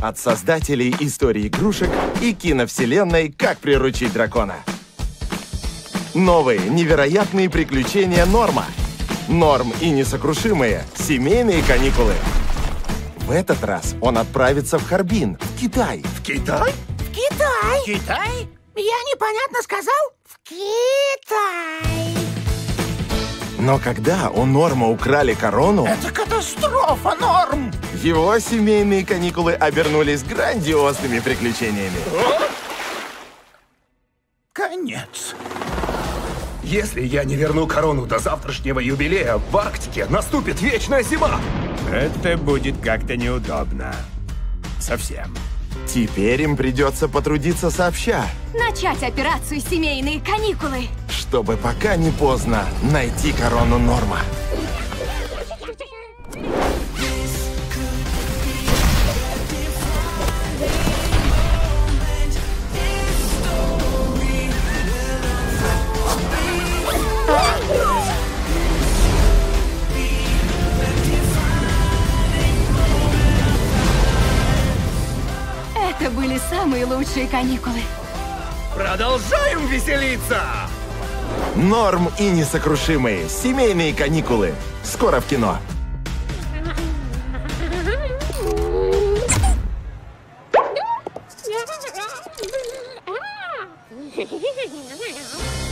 от создателей истории игрушек и киновселенной «Как приручить дракона». Новые невероятные приключения Норма. Норм и несокрушимые семейные каникулы. В этот раз он отправится в Харбин, в Китай. В Китай? В Китай! Китай? Я непонятно сказал? В Китай! Но когда у Норма украли корону, Это катастрофа, Норм! Его семейные каникулы обернулись грандиозными приключениями. Конец. Если я не верну корону до завтрашнего юбилея, в Арктике наступит вечная зима. Это будет как-то неудобно. Совсем. Теперь им придется потрудиться сообща, Начать операцию «Семейные каникулы». чтобы пока не поздно найти корону Норма. Это были самые лучшие каникулы. Продолжаем веселиться! Норм и несокрушимые. Семейные каникулы. Скоро в кино. Yeah.